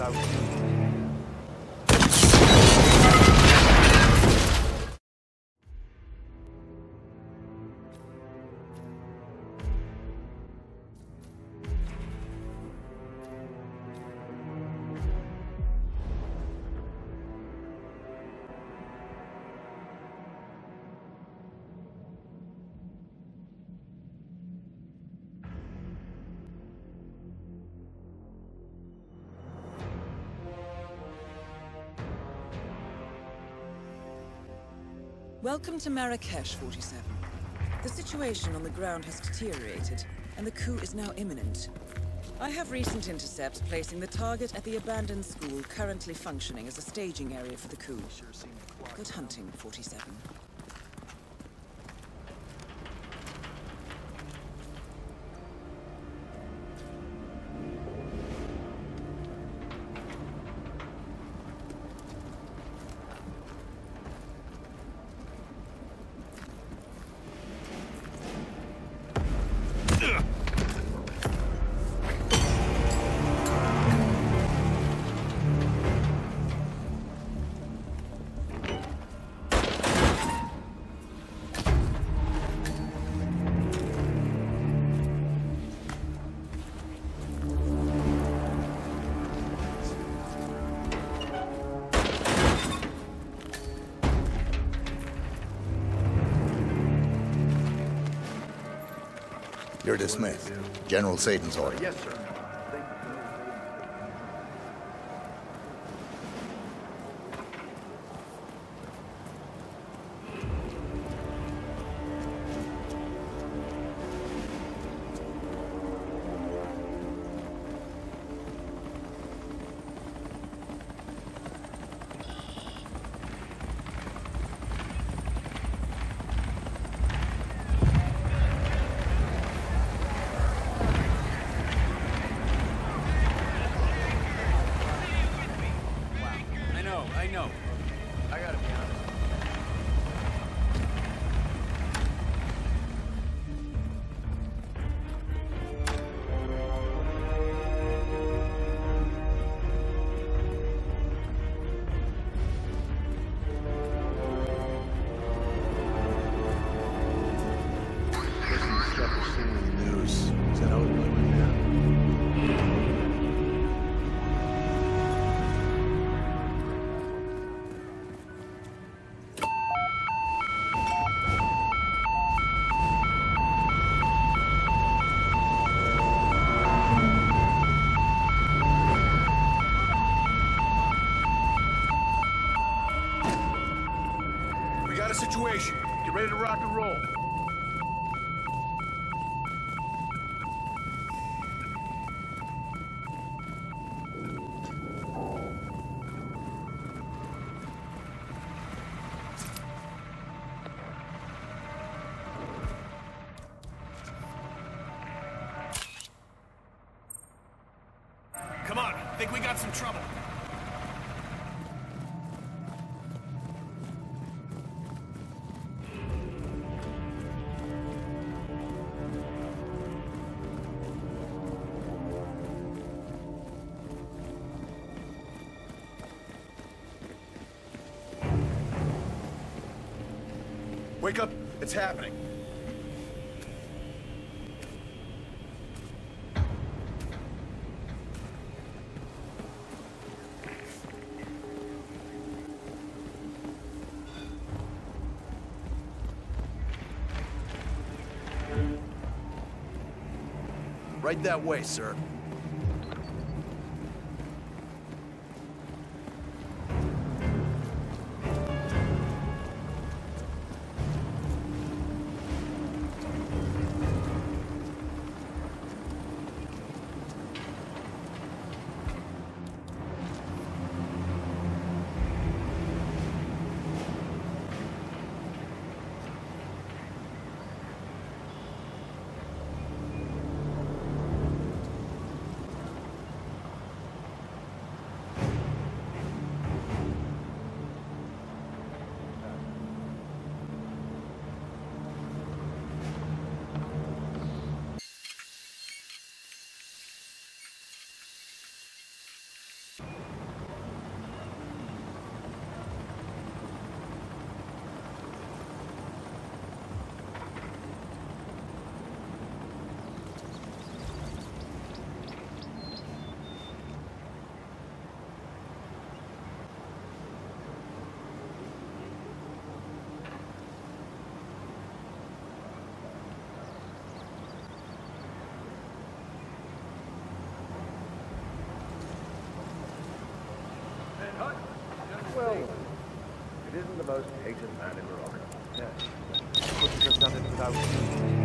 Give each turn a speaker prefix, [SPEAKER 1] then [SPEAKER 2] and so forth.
[SPEAKER 1] without...
[SPEAKER 2] Welcome to Marrakesh, 47. The situation on the ground has deteriorated, and the coup is now imminent. I have recent intercepts placing the target at the abandoned school currently functioning as a staging area for the coup. Good hunting, 47.
[SPEAKER 3] You're dismissed. General Zaydan's order.
[SPEAKER 1] Yes, sir. Situation. Get ready to rock and roll.
[SPEAKER 4] Come on, think we got some trouble.
[SPEAKER 1] Wake up. It's happening. Right that way, sir.
[SPEAKER 5] Well, it isn't the most hated man in Morocco. Yes. Couldn't have done it without...